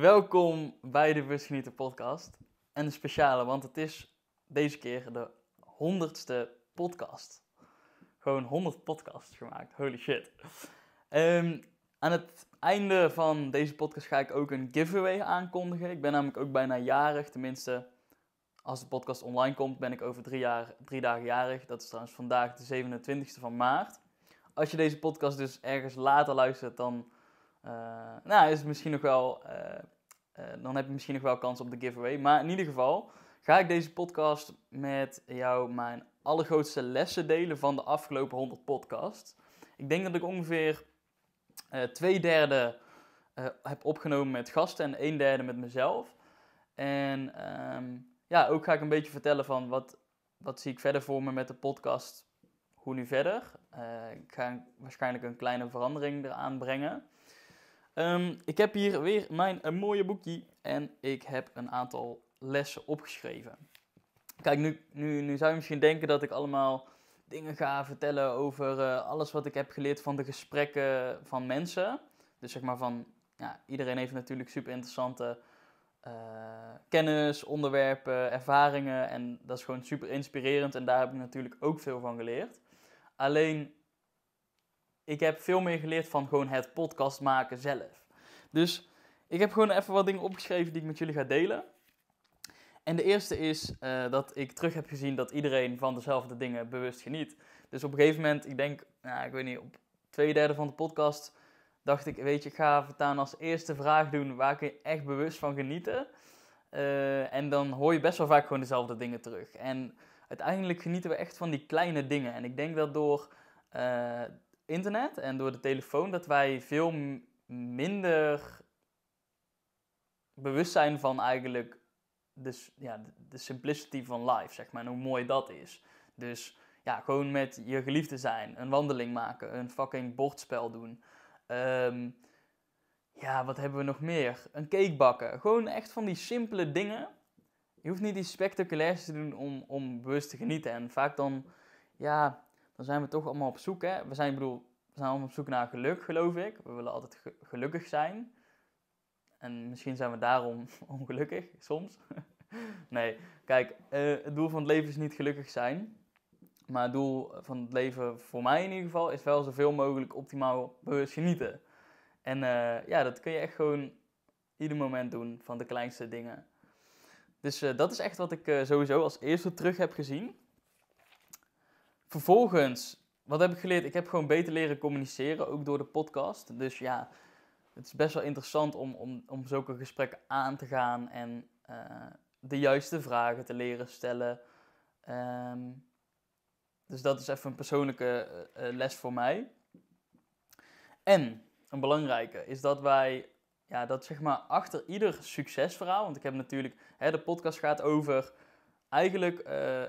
Welkom bij de Busgenieten podcast. En een speciale, want het is deze keer de honderdste podcast. Gewoon 100 podcasts gemaakt. Holy shit. Ehm, aan het einde van deze podcast ga ik ook een giveaway aankondigen. Ik ben namelijk ook bijna jarig. Tenminste, als de podcast online komt, ben ik over drie, jaar, dagen jarig. Dat is trouwens vandaag de 27e van maart. Als je deze podcast dus ergens later luistert, dan uh, nou, is het misschien nog wel, uh, uh, dan heb je misschien nog wel kans op de giveaway. Maar in ieder geval ga ik deze podcast met jou mijn allergrootste lessen delen van de afgelopen 100 podcasts. Ik denk dat ik ongeveer twee derde heb opgenomen met gasten en een derde met mezelf. En um, ja, ook ga ik een beetje vertellen van wat, wat zie ik verder voor me met de podcast. Hoe nu verder? ik ga waarschijnlijk een kleine verandering eraan brengen. Um, ik heb hier weer mijn een mooie boekje en ik heb een aantal lessen opgeschreven. Kijk, nu, nu, nu zou je misschien denken dat ik allemaal dingen ga vertellen over uh, alles wat ik heb geleerd van de gesprekken van mensen. Dus zeg maar van, ja, iedereen heeft natuurlijk super interessante kennis, onderwerpen, ervaringen. En dat is gewoon super inspirerend en daar heb ik natuurlijk ook veel van geleerd. Alleen ik heb veel meer geleerd van gewoon het podcast maken zelf. Dus ik heb gewoon even wat dingen opgeschreven die ik met jullie ga delen. En de eerste is uh, dat ik terug heb gezien dat iedereen van dezelfde dingen bewust geniet. Dus op een gegeven moment, ik denk, nou, ik weet niet, op twee derde van de podcast dacht ik, weet je, ik ga voortaan als eerste vraag doen waar kun je echt bewust van genieten. Uh, en dan hoor je best wel vaak gewoon dezelfde dingen terug. En uiteindelijk genieten we echt van die kleine dingen. En ik denk dat door uh, internet en door de telefoon dat wij veel minder bewust zijn van eigenlijk de, ja, de simplicity van life, zeg maar, en hoe mooi dat is. Dus ja, gewoon met je geliefde zijn, een wandeling maken, een fucking bordspel doen. Um, ja, wat hebben we nog meer? Een cake bakken. Gewoon echt van die simpele dingen. Je hoeft niet die spectaculairste te doen om, om bewust te genieten. En vaak dan, ja, dan zijn we toch allemaal op zoek. Hè? We zijn, bedoel, we zijn allemaal op zoek naar geluk, geloof ik. We willen altijd gelukkig zijn. En misschien zijn we daarom ongelukkig, soms. nee, kijk, uh, het doel van het leven is niet gelukkig zijn. Maar het doel van het leven, voor mij in ieder geval, is wel zoveel mogelijk optimaal bewust genieten. En uh, ja, dat kun je echt gewoon ieder moment doen, van de kleinste dingen. Dus uh, dat is echt wat ik sowieso als eerste terug heb gezien. Vervolgens, wat heb ik geleerd? Ik heb gewoon beter leren communiceren, ook door de podcast. Dus ja, het is best wel interessant om, om, om zulke gesprekken aan te gaan en de juiste vragen te leren stellen. Um, dus dat is even een persoonlijke uh, les voor mij. En een belangrijke is dat wij, ja, dat zeg maar achter ieder succesverhaal, want ik heb natuurlijk, hè, de podcast gaat over eigenlijk. Uh,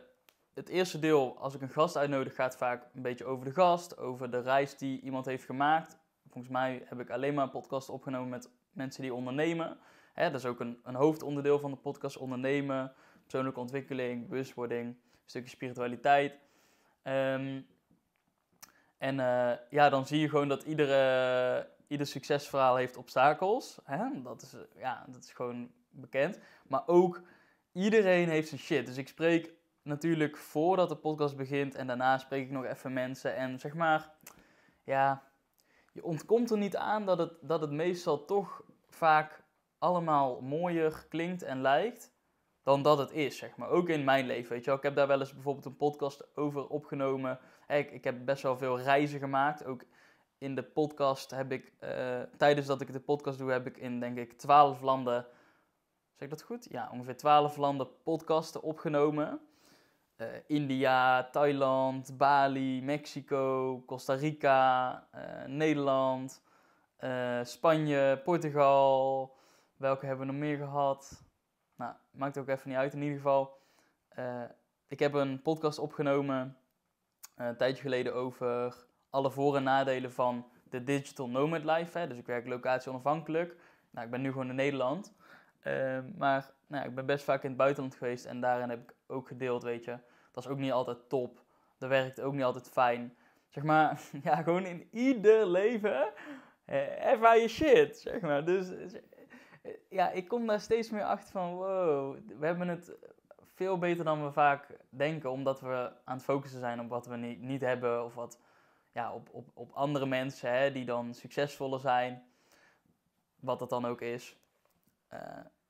het eerste deel, als ik een gast uitnodig, gaat vaak een beetje over de gast, over de reis die iemand heeft gemaakt. Volgens mij heb ik alleen maar een podcast opgenomen met mensen die ondernemen. Hè, dat is ook een, een hoofdonderdeel van de podcast, ondernemen, persoonlijke ontwikkeling, bewustwording, een stukje spiritualiteit. Um, en uh, ja, dan zie je gewoon dat iedere, ieder succesverhaal heeft obstakels. Hè? Dat, is, ja, dat is gewoon bekend. Maar ook iedereen heeft zijn shit. Dus ik spreek natuurlijk voordat de podcast begint en daarna spreek ik nog even mensen. En zeg maar, ja, je ontkomt er niet aan dat het, dat het meestal toch vaak allemaal mooier klinkt en lijkt dan dat het is, zeg maar. Ook in mijn leven, weet je wel. Ik heb daar wel eens bijvoorbeeld een podcast over opgenomen. Ik, ik heb best wel veel reizen gemaakt. Ook in de podcast heb ik, uh, tijdens dat ik de podcast doe, heb ik in, denk ik, twaalf landen, zeg ik dat goed? Ja, ongeveer twaalf landen podcasten opgenomen. Uh, India, Thailand, Bali, Mexico, Costa Rica, uh, Nederland, Spanje, Portugal. Welke hebben we nog meer gehad? Nou, maakt ook even niet uit. In ieder geval, ik heb een podcast opgenomen een tijdje geleden over alle voor- en nadelen van de digital nomad life. Hè. Dus ik werk locatie onafhankelijk. Nou, ik ben nu gewoon in Nederland. maar nou, ik ben best vaak in het buitenland geweest en daarin heb ik ook gedeeld, weet je. Dat is ook niet altijd top. dat werkt ook niet altijd fijn. Zeg maar, ja, gewoon in ieder leven eh, ervaar je shit, zeg maar. Dus eh, ja, ik kom daar steeds meer achter van, wow, we hebben het veel beter dan we vaak denken, omdat we aan het focussen zijn op wat we niet, niet hebben of wat, ja, op, op, op andere mensen hè, die dan succesvoller zijn, wat dat dan ook is. Uh,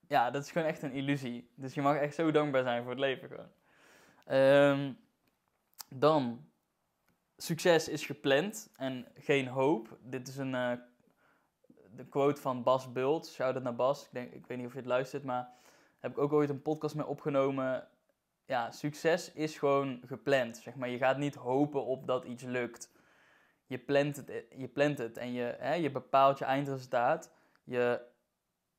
ja, dat is gewoon echt een illusie. Dus je mag echt zo dankbaar zijn voor het leven gewoon. Um, dan, succes is gepland en geen hoop. Dit is een uh, de quote van Bas Bult. Shout-out naar Bas. Ik, denk, ik weet niet of je het luistert, maar heb ik ook ooit een podcast mee opgenomen. Ja, succes is gewoon gepland. Zeg maar. Je gaat niet hopen op dat iets lukt. Je plant het, je plant het en je, hè, je bepaalt je eindresultaat. Je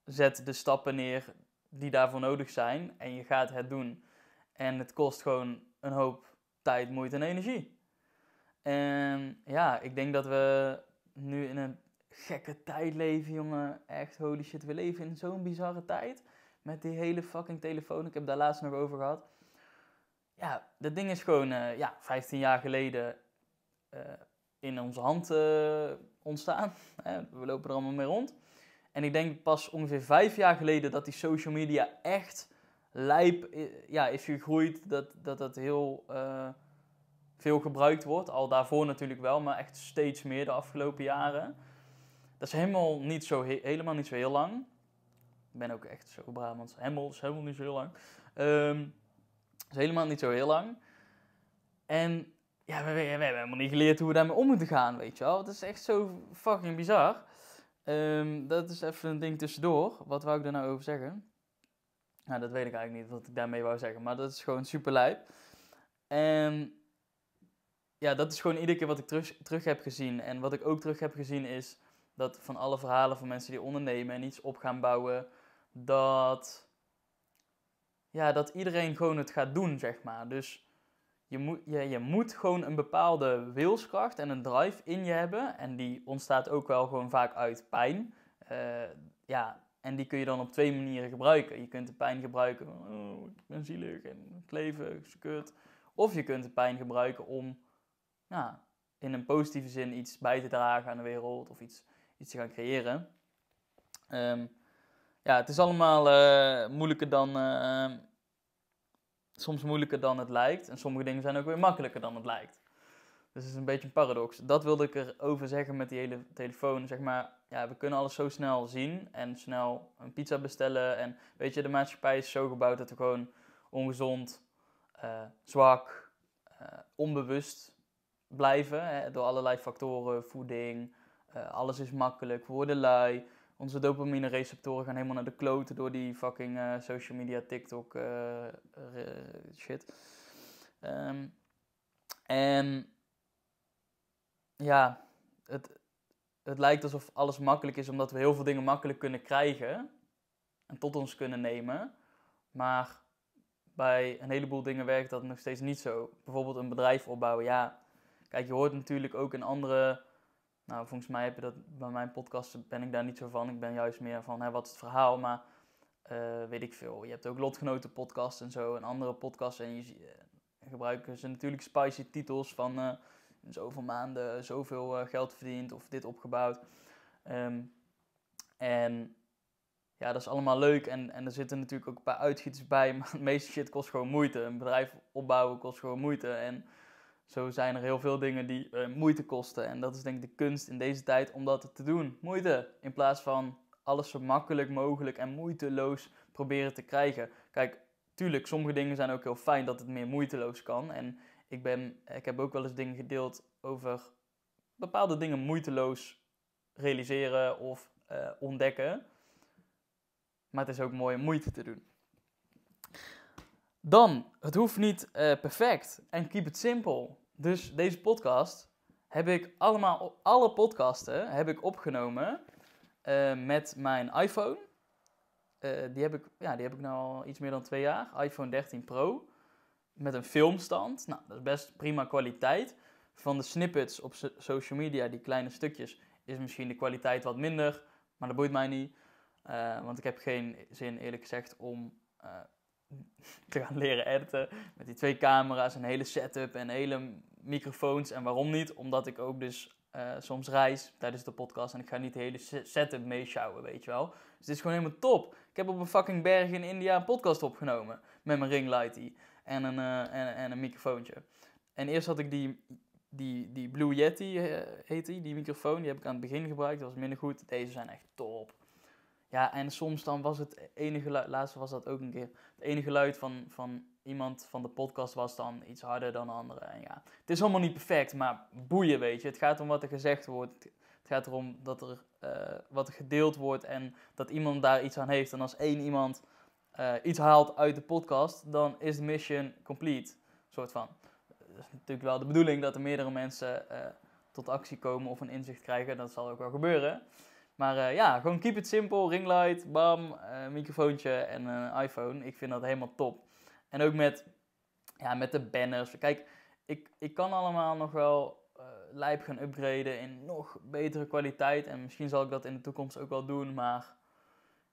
zet de stappen neer die daarvoor nodig zijn en je gaat het doen. En het kost gewoon een hoop tijd, moeite en energie. En ja, ik denk dat we nu in een gekke tijd leven, jongen. Echt, holy shit, we leven in zo'n bizarre tijd. Met die hele fucking telefoon. Ik heb daar laatst nog over gehad. Ja, dat ding is gewoon, uh, ja, 15 jaar geleden uh, in onze hand uh, ontstaan. we lopen er allemaal mee rond. En ik denk pas ongeveer vijf jaar geleden dat die social media echt lijp ja, is gegroeid. Dat dat, dat heel veel gebruikt wordt. Al daarvoor natuurlijk wel, maar echt steeds meer de afgelopen jaren. Dat is helemaal niet zo, helemaal niet zo heel lang. Ik ben ook echt zo Brabants. Helemaal is helemaal niet zo heel lang. Um, is helemaal niet zo heel lang. En ja, we, we, hebben helemaal niet geleerd hoe we daarmee om moeten gaan, weet je wel. Het is echt zo fucking bizar. Um, dat is even een ding tussendoor. Wat wou ik daar nou over zeggen? Nou, dat weet ik eigenlijk niet wat ik daarmee wou zeggen. Maar dat is gewoon super lijp. En ja, dat is gewoon iedere keer wat ik terug, terug heb gezien. En wat ik ook terug heb gezien is dat van alle verhalen van mensen die ondernemen en iets op gaan bouwen, dat, ja, dat iedereen gewoon het gaat doen, zeg maar. Dus je moet, je, je moet gewoon een bepaalde wilskracht en een drive in je hebben. En die ontstaat ook wel gewoon vaak uit pijn. Uh, ja, en die kun je dan op twee manieren gebruiken. Je kunt de pijn gebruiken van, oh, ik ben zielig en het leven is kut. Of je kunt de pijn gebruiken om in een positieve zin iets bij te dragen aan de wereld of iets iets te gaan creëren. Um, ja, het is allemaal uh, moeilijker dan. Uh, soms moeilijker dan het lijkt. En sommige dingen zijn ook weer makkelijker dan het lijkt. Dus het is een beetje een paradox. Dat wilde ik erover zeggen met die hele telefoon. Zeg maar, ja, we kunnen alles zo snel zien en snel een pizza bestellen. En weet je, de maatschappij is zo gebouwd dat we gewoon ongezond, uh, zwak, onbewust blijven. Hè, door allerlei factoren, voeding, uh, alles is makkelijk, we worden lui. Onze dopamine receptoren gaan helemaal naar de kloten door die fucking uh, social media, TikTok uh, shit. Um, en ja, het, het lijkt alsof alles makkelijk is omdat we heel veel dingen makkelijk kunnen krijgen en tot ons kunnen nemen. Maar bij een heleboel dingen werkt dat nog steeds niet zo. Bijvoorbeeld een bedrijf opbouwen. Ja, kijk, je hoort natuurlijk ook in andere nou, volgens mij heb je dat bij mijn podcast ben ik daar niet zo van. Ik ben juist meer van, hè, wat is het verhaal? Maar uh, weet ik veel. Je hebt ook lotgenoten podcast en zo en andere podcasts. En je uh, gebruiken ze natuurlijk spicy titels van uh, zoveel maanden zoveel geld verdiend of dit opgebouwd. Um, en ja, dat is allemaal leuk. En, en er zitten natuurlijk ook een paar uitschieters bij. Maar de meeste shit kost gewoon moeite. Een bedrijf opbouwen kost gewoon moeite. En zo zijn er heel veel dingen die uh, moeite kosten. En dat is denk ik de kunst in deze tijd om dat te doen. Moeite. In plaats van alles zo makkelijk mogelijk en moeiteloos proberen te krijgen. Kijk, tuurlijk, sommige dingen zijn ook heel fijn dat het meer moeiteloos kan. En ik, ben, ik heb ook wel eens dingen gedeeld over bepaalde dingen moeiteloos realiseren of uh, ontdekken. Maar het is ook mooi om moeite te doen. Dan, het hoeft niet uh, perfect en keep it simple. Dus deze podcast heb ik allemaal, alle podcasten heb ik opgenomen uh, met mijn iPhone. Uh, die, heb ik, ja, die heb ik nu al iets meer dan twee jaar. iPhone 13 Pro. Met een filmstand. Nou, dat is best prima kwaliteit. Van de snippets op so social media, die kleine stukjes, is misschien de kwaliteit wat minder. Maar dat boeit mij niet. want ik heb geen zin, eerlijk gezegd, om te gaan leren editen. Met die twee camera's, een hele setup en hele microfoons. En waarom niet? Omdat ik ook dus eh, soms reis tijdens de podcast en ik ga niet de hele setup meeschouwen, weet je wel. Dus het is gewoon helemaal top. Ik heb op een fucking berg in India een podcast opgenomen met mijn ringlighty en een, uh, en, en, een microfoontje. En eerst had ik die, die, die Blue Yeti, uh, heet die, die microfoon, die heb ik aan het begin gebruikt, dat was minder goed. Deze zijn echt top. Ja, en soms dan was het enige geluid, was dat ook een keer, het enige geluid van, van iemand van de podcast was dan iets harder dan de andere. En ja, het is allemaal niet perfect, maar boeien, weet je. Het gaat om wat er gezegd wordt. Het gaat erom dat er uh, wat er gedeeld wordt en dat iemand daar iets aan heeft. En als één iemand uh, iets haalt uit de podcast, dan is de mission complete. Soort van. Het is natuurlijk wel de bedoeling dat er meerdere mensen uh, tot actie komen of een inzicht krijgen. Dat zal ook wel gebeuren. Maar ja, gewoon keep it simple. Ringlight, bam, microfoontje en een iPhone. Ik vind dat helemaal top. En ook met, ja, met de banners. Kijk, ik, ik kan allemaal nog wel uh, lijp gaan upgraden in nog betere kwaliteit. En misschien zal ik dat in de toekomst ook wel doen. Maar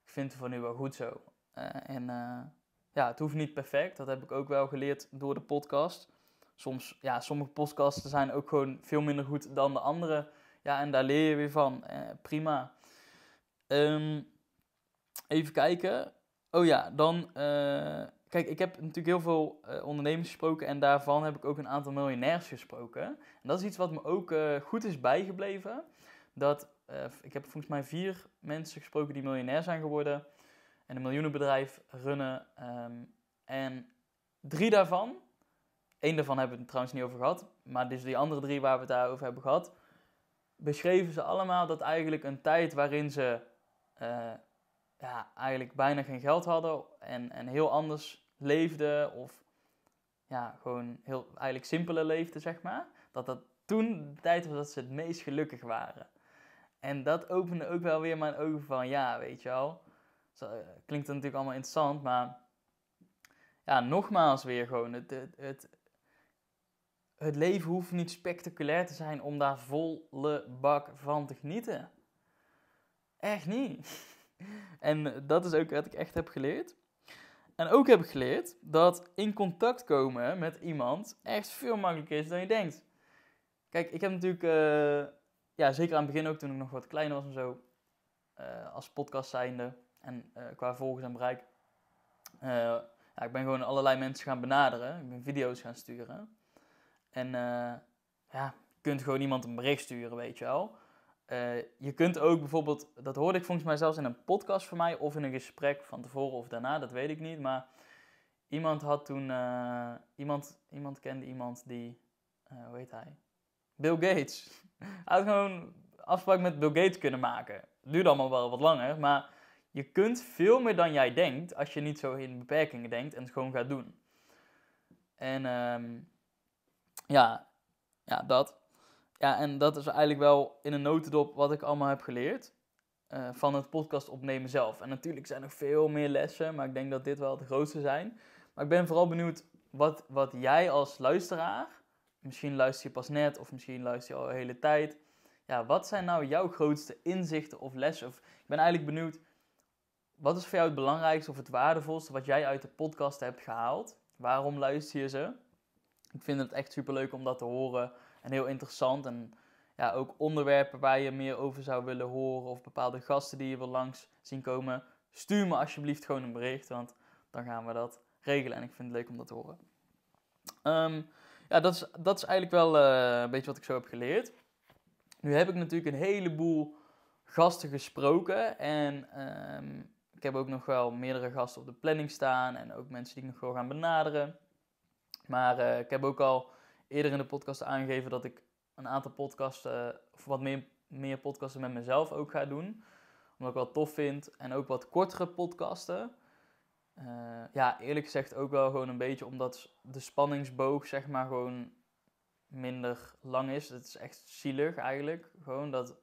ik vind het voor nu wel goed zo. En ja, het hoeft niet perfect. Dat heb ik ook wel geleerd door de podcast. Soms, ja, sommige podcasts zijn ook gewoon veel minder goed dan de andere. Ja, en daar leer je weer van. prima. Um, even kijken. Oh ja, dan Kijk, ik heb natuurlijk heel veel uh, ondernemers gesproken en daarvan heb ik ook een aantal miljonairs gesproken. En dat is iets wat me ook uh, goed is bijgebleven. Dat, ik heb volgens mij vier mensen gesproken die miljonair zijn geworden en een miljoenenbedrijf runnen. Um, en drie daarvan, één daarvan hebben we het trouwens niet over gehad, maar dus die andere drie waar we het daarover hebben gehad, beschreven ze allemaal dat eigenlijk een tijd waarin ze ja, eigenlijk bijna geen geld hadden en, en heel anders leefde of ja, gewoon heel eigenlijk simpele leefde, zeg maar. Dat dat toen de tijd was dat ze het meest gelukkig waren. En dat opende ook wel weer mijn ogen van, ja, weet je wel. Zo, eh, klinkt natuurlijk allemaal interessant, maar ja, nogmaals weer gewoon, het, het, het leven hoeft niet spectaculair te zijn om daar volle bak van te genieten. Echt niet. En dat is ook wat ik echt heb geleerd. En ook heb ik geleerd dat in contact komen met iemand echt veel makkelijker is dan je denkt. Kijk, ik heb natuurlijk, uh, ja, zeker aan het begin ook toen ik nog wat kleiner was en zo, uh, als podcast zijnde en uh, qua volgers en bereik. ja, ik ben gewoon allerlei mensen gaan benaderen. Ik ben video's gaan sturen. En ja, je kunt gewoon iemand een bericht sturen, weet je wel. Uh, je kunt ook bijvoorbeeld, dat hoorde ik volgens mij zelfs in een podcast van mij of in een gesprek van tevoren of daarna, dat weet ik niet. Maar iemand had toen, uh, iemand, iemand kende iemand die, hoe heet hij? Bill Gates. hij had gewoon afspraak met Bill Gates kunnen maken. Duurde allemaal wel wat langer, maar je kunt veel meer dan jij denkt als je niet zo in beperkingen denkt en het gewoon gaat doen. En um, ja, ja, dat. Ja, en dat is eigenlijk wel in een notendop wat ik allemaal heb geleerd uh, van het podcast opnemen zelf. En natuurlijk zijn er veel meer lessen, maar ik denk dat dit wel de grootste zijn. Maar ik ben vooral benieuwd wat, wat jij als luisteraar, misschien luister je pas net of misschien luister je al de hele tijd. Ja, wat zijn nou jouw grootste inzichten of lessen? Of, ik ben eigenlijk benieuwd, wat is voor jou het belangrijkste of het waardevolste wat jij uit de podcast hebt gehaald? Waarom luister je ze? Ik vind het echt super leuk om dat te horen en heel interessant. En ja, ook onderwerpen waar je meer over zou willen horen of bepaalde gasten die je wil langs zien komen. Stuur me alsjeblieft gewoon een bericht, want dan gaan we dat regelen. En ik vind het leuk om dat te horen. Um, ja, dat is, dat is eigenlijk wel uh, een beetje wat ik zo heb geleerd. Nu heb ik natuurlijk een heleboel gasten gesproken. En um, ik heb ook nog wel meerdere gasten op de planning staan. En ook mensen die ik nog wil gaan benaderen. Maar uh, ik heb ook al eerder in de podcast aangegeven dat ik een aantal podcasten, of wat meer, meer podcasten met mezelf ook ga doen. Omdat ik wel tof vind. En ook wat kortere podcasten. Uh, ja, eerlijk gezegd ook wel gewoon een beetje omdat de spanningsboog, zeg maar, gewoon minder lang is. Het is echt zielig eigenlijk. Gewoon dat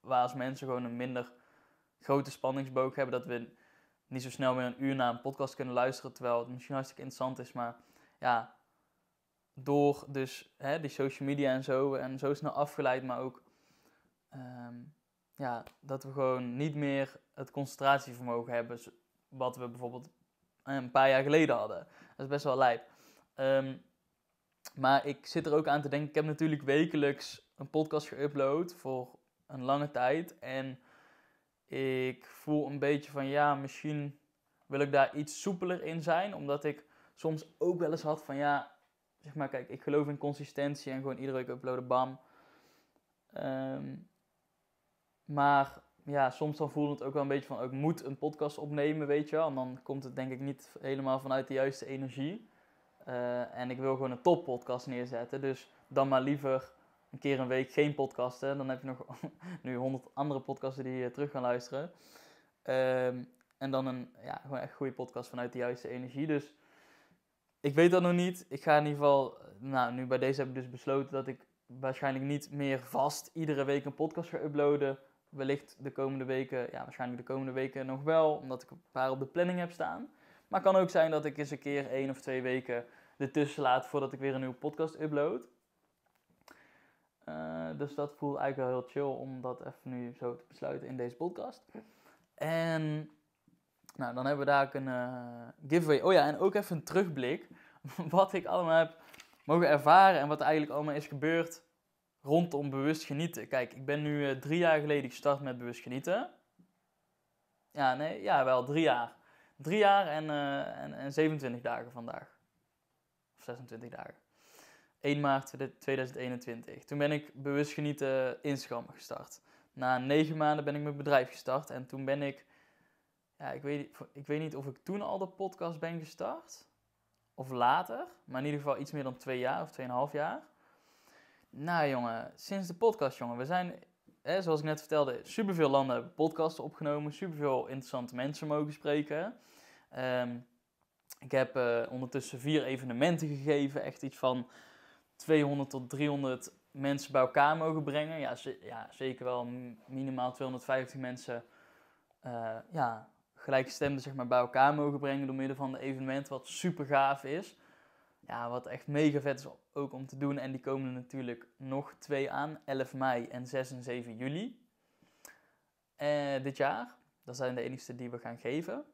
we als mensen gewoon een minder grote spanningsboog hebben. Dat we niet zo snel meer een uur naar een podcast kunnen luisteren. Terwijl het misschien hartstikke interessant is. Maar ja, door dus hè, die social media en zo en zo snel afgeleid, maar ook um, ja, dat we gewoon niet meer het concentratievermogen hebben wat we bijvoorbeeld een paar jaar geleden hadden. Dat is best wel lijp. Ehm, maar ik zit er ook aan te denken. Ik heb natuurlijk wekelijks een podcast geüpload voor een lange tijd. En ik voel een beetje van ja, misschien wil ik daar iets soepeler in zijn. Omdat ik soms ook wel eens had van ja, zeg maar, kijk, ik geloof in consistentie en gewoon iedere week uploaden, bam. Ehm, maar ja, soms dan voelt het ook wel een beetje van, ik moet een podcast opnemen, weet je wel. En dan komt het denk ik niet helemaal vanuit de juiste energie. Uh, en ik wil gewoon een top podcast neerzetten. Dus dan maar liever een keer een week geen podcasten. Dan heb je nog nu honderd andere podcasten die je terug gaan luisteren. Um, en dan een ja, gewoon echt goede podcast vanuit de juiste energie. Dus ik weet dat nog niet. Ik ga in ieder geval, nou nu bij deze heb ik dus besloten dat ik waarschijnlijk niet meer vast iedere week een podcast ga uploaden. Wellicht de komende weken, ja waarschijnlijk de komende weken nog wel, omdat ik een paar op de planning heb staan. Maar het kan ook zijn dat ik eens een keer één of twee weken ertussen laat voordat ik weer een nieuwe podcast upload. Uh, dus dat voelt eigenlijk wel heel chill om dat even nu zo te besluiten in deze podcast. En nou, dan hebben we daar ook een uh, giveaway. Oh ja, en ook even een terugblik. Wat ik allemaal heb mogen ervaren en wat eigenlijk allemaal is gebeurd rondom bewust genieten. Kijk, ik ben nu uh, drie jaar geleden gestart met bewust genieten. Ja, nee, ja, wel drie jaar. Drie jaar en, uh, en, en 27 dagen vandaag. Of 26 dagen. 1 maart 2021. Toen ben ik bewust genieten Instagram gestart. Na negen maanden ben ik mijn bedrijf gestart en toen ben ik ja, ik weet, ik weet niet of ik toen al de podcast ben gestart. Of later. Maar in ieder geval iets meer dan twee jaar of tweeënhalf jaar. Nou jongen, sinds de podcast jongen. We zijn, hè, zoals ik net vertelde, superveel landen hebben podcasts opgenomen. Superveel interessante mensen mogen spreken. Um, ik heb uh, ondertussen vier evenementen gegeven. Echt iets van 200 tot 300 mensen bij elkaar mogen brengen. Ja, ja zeker wel minimaal 250 mensen uh, ja, gelijkgestemden zeg maar, bij elkaar mogen brengen door middel van de evenement, wat super gaaf is. Ja, wat echt mega vet is ook om te doen. En die komen er natuurlijk nog twee aan, 11 mei en 6 en 7 juli. Uh, dit jaar. Dat zijn de enigste die we gaan geven.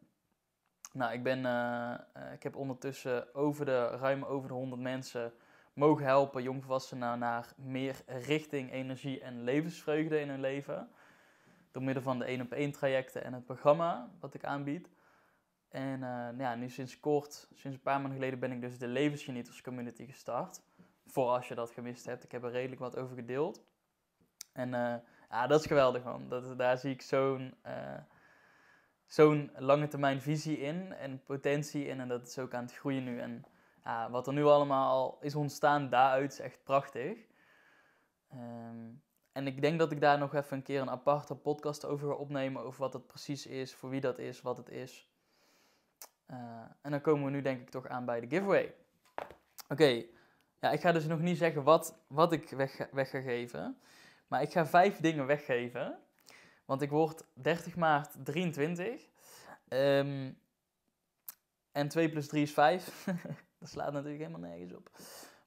Nou, ik, ben, uh, uh, ik heb ondertussen over de, ruim over de 100 mensen mogen helpen, jongvolwassenen, naar meer richting energie en levensvreugde in hun leven door middel van de 1 op 1 trajecten en het programma wat ik aanbied. En uh, nou ja, nu sinds kort, sinds een paar maanden geleden, ben ik dus de Levensgenieters Community gestart. Voor als je dat gemist hebt. Ik heb er redelijk wat over gedeeld. En uh, ja, dat is geweldig man. Dat, daar zie ik zo'n uh, zo'n lange termijn visie in en potentie in. En dat is ook aan het groeien nu. En wat er nu allemaal is ontstaan daaruit is echt prachtig. Um, en ik denk dat ik daar nog even een keer een aparte podcast over ga opnemen. Over wat het precies is, voor wie dat is, wat het is. Uh, en dan komen we nu denk ik toch aan bij de giveaway. Oké, ja, ik ga dus nog niet zeggen wat, wat ik weg, weg ga geven. Maar ik ga vijf dingen weggeven. Want ik word 30 maart 23. Um, en 2 plus 3 is 5. dat slaat natuurlijk helemaal nergens op.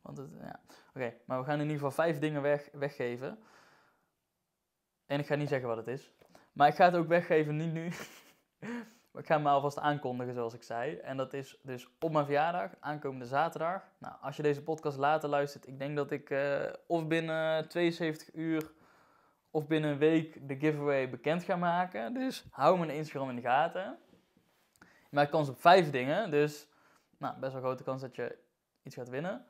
Want het, ja. Oké, maar we gaan in ieder geval vijf dingen weg, weggeven. En ik ga niet zeggen wat het is. Maar ik ga het ook weggeven, niet nu. maar ik ga me alvast aankondigen, zoals ik zei. En dat is dus op mijn verjaardag, aankomende zaterdag. Nou, als je deze podcast later luistert, ik denk dat ik uh, of binnen 72 uur of binnen een week de giveaway bekend ga maken. Dus hou mijn Instagram in de gaten. Je maakt kans op vijf dingen, dus nou, best wel grote kans dat je iets gaat winnen.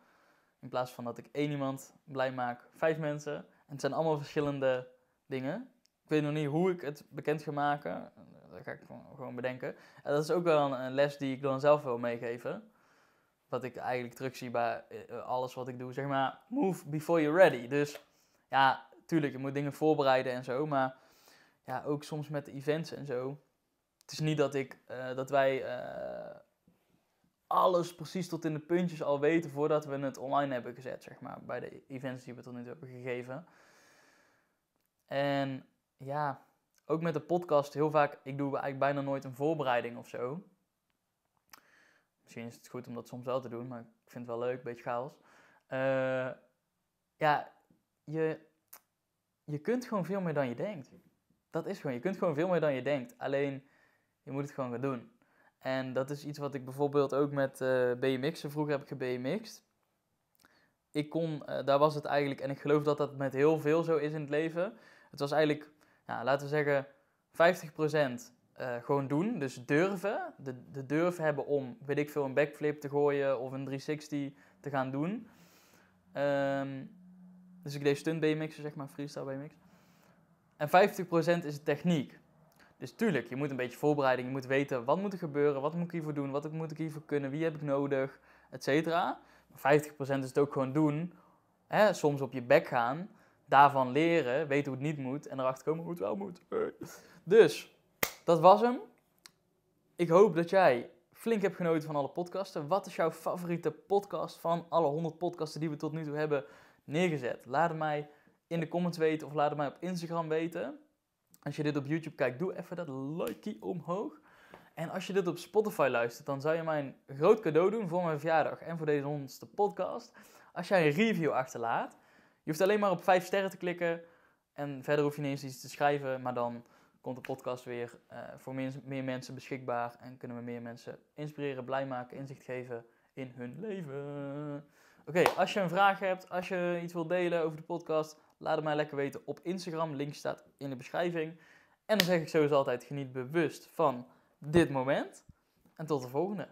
In plaats van dat ik één iemand blij maak, vijf mensen. En het zijn allemaal verschillende dingen. Ik weet nog niet hoe ik het bekend ga maken. Dat ga ik gewoon bedenken. En dat is ook wel een, les die ik dan zelf wil meegeven. Wat ik eigenlijk terugzie bij eh, alles wat ik doe. Zeg maar, move before you're ready. Dus ja, tuurlijk, je moet dingen voorbereiden en zo. Maar ja, ook soms met de events en zo. Het is niet dat, ik, uh, dat wij uh, alles precies tot in de puntjes al weten voordat we het online hebben gezet, zeg maar. Bij de events die we tot nu toe hebben gegeven. En ja, ook met de podcast heel vaak, ik doe eigenlijk bijna nooit een voorbereiding of zo. Misschien is het goed om dat soms wel te doen, maar ik vind het wel leuk, een beetje chaos. Uh, ja, je, je kunt gewoon veel meer dan je denkt. Dat is gewoon, je kunt gewoon veel meer dan je denkt. Alleen, je moet het gewoon gaan doen. En dat is iets wat ik bijvoorbeeld ook met uh, BMX'en, vroeger heb ik. Ik kon, uh, daar was het eigenlijk, en ik geloof dat dat met heel veel zo is in het leven. Het was eigenlijk, laten we zeggen, 50% uh, gewoon doen. Dus durven. De, de durf hebben om, weet ik veel, een backflip te gooien of een 360 te gaan doen. Um, dus ik deed stunt BMX'en, zeg maar, freestyle BMX. En 50% is de techniek. Dus tuurlijk, je moet een beetje voorbereiding, je moet weten wat moet er gebeuren, wat moet ik hiervoor doen, wat moet ik hiervoor kunnen, wie heb ik nodig, et cetera. 50% is het ook gewoon doen, hè, soms op je bek gaan, daarvan leren, weten hoe het niet moet en erachter komen hoe het wel moet. Dus, dat was hem. Ik hoop dat jij flink hebt genoten van alle podcasten. Wat is jouw favoriete podcast van alle 100 podcasten die we tot nu toe hebben neergezet? Laat het mij in de comments weten of laat het mij op Instagram weten. Als je dit op YouTube kijkt, doe even dat likeje omhoog. En als je dit op Spotify luistert, dan zou je mij een groot cadeau doen voor mijn verjaardag en voor deze honderdste podcast. Als jij een review achterlaat. Je hoeft alleen maar op 5 sterren te klikken en verder hoef je niet eens iets te schrijven, maar dan komt de podcast weer uh, voor meer, meer, mensen beschikbaar en kunnen we meer mensen inspireren, blij maken, inzicht geven in hun leven. Oké, als je een vraag hebt, als je iets wilt delen over de podcast, laat het mij lekker weten op Instagram. Link staat in de beschrijving. En dan zeg ik sowieso altijd: geniet bewust van dit moment. En tot de volgende.